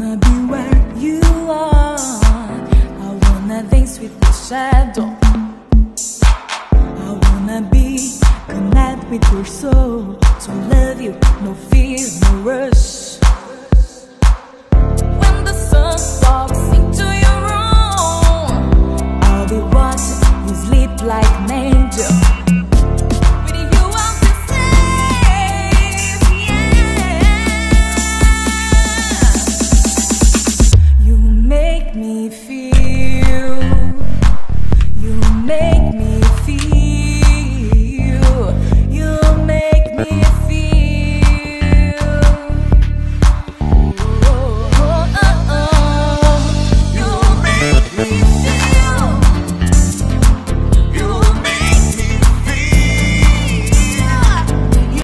I wanna be where you are. I wanna dance with the shadow. I wanna be connect with your soul. So love you, no fear, no rush. When the sun walks into your room, I'll be watching you sleep like an angel.